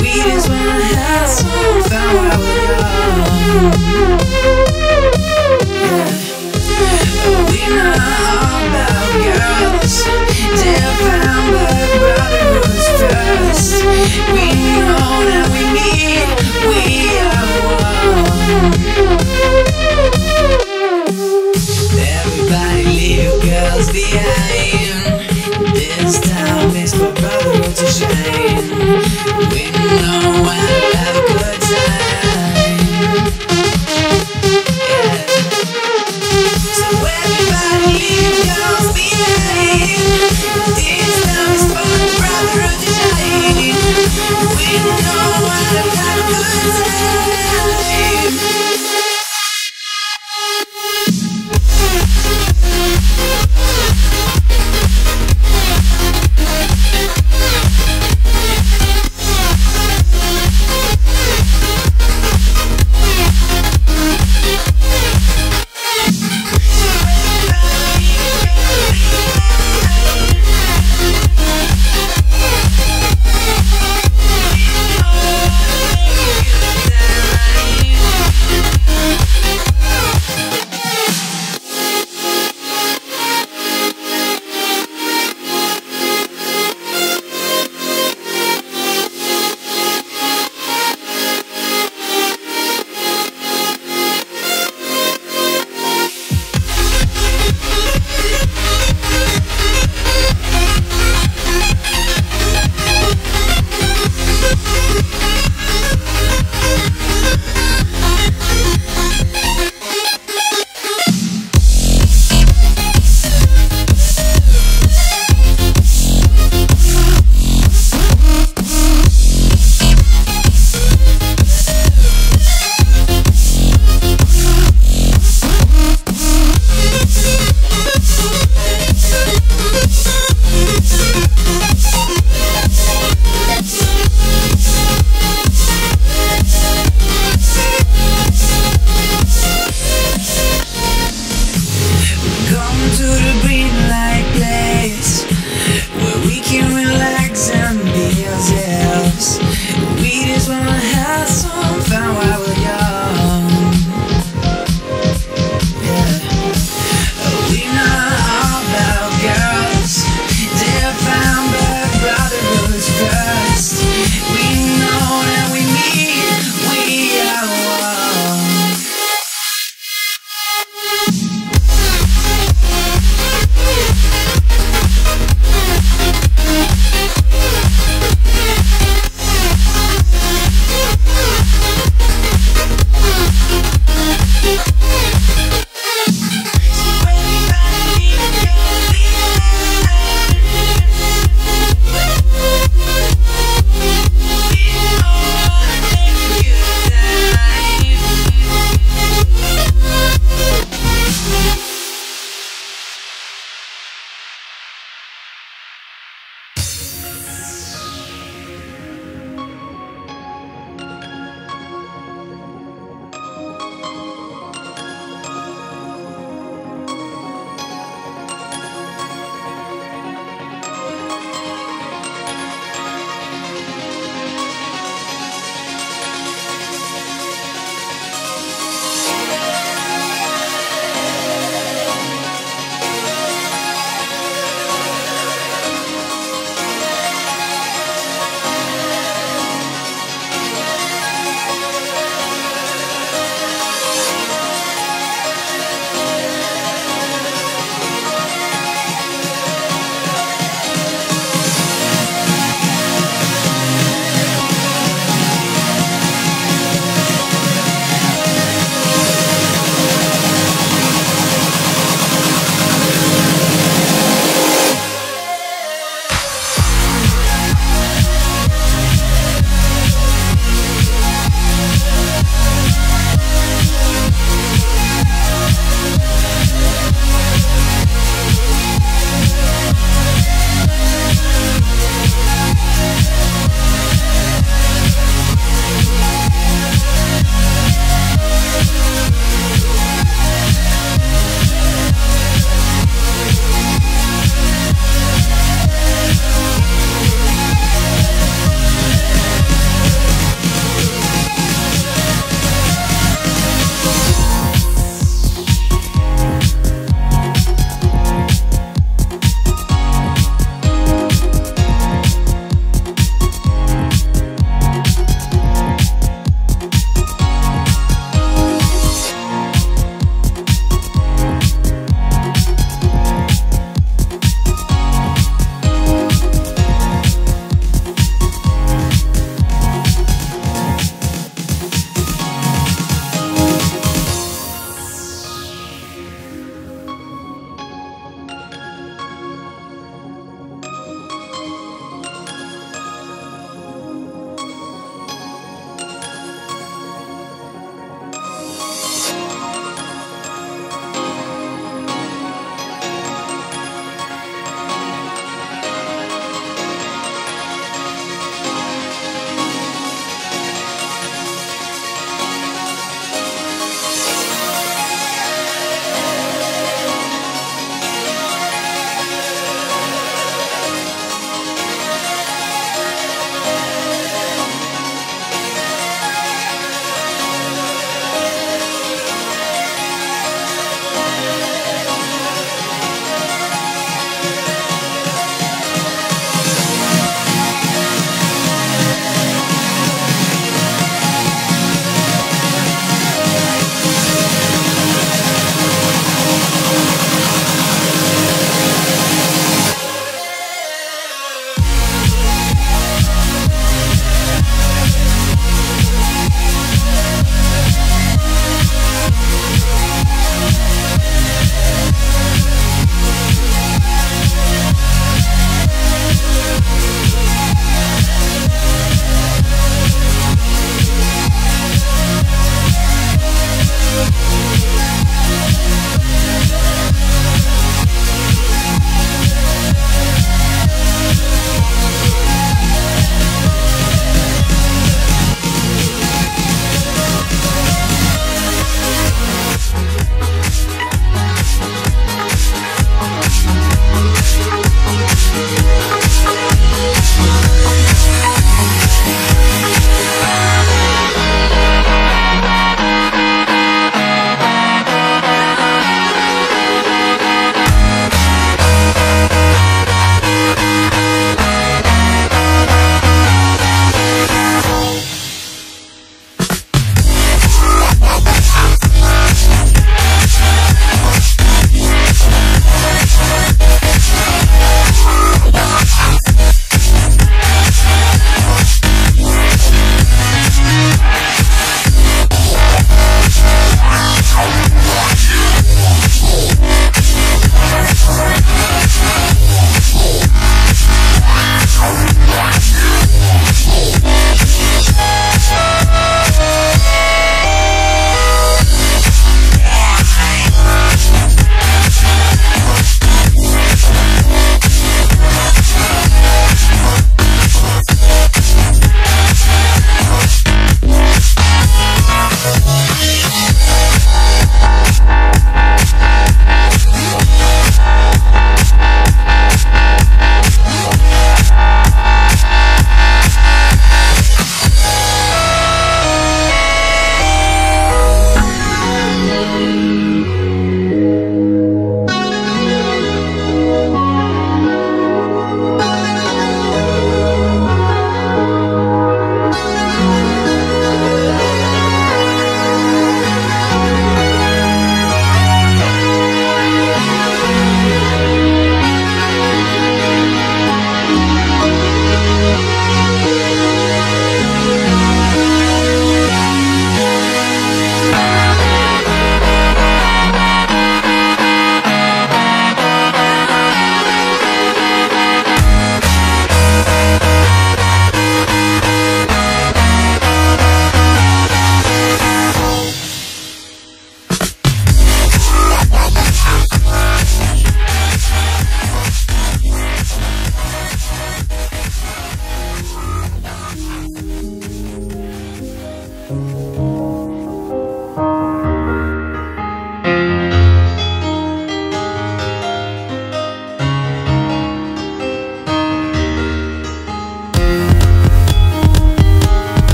We just wanna have some fun we're. Yeah. We know all about girls. First. We we we are one. Everybody girls behind. We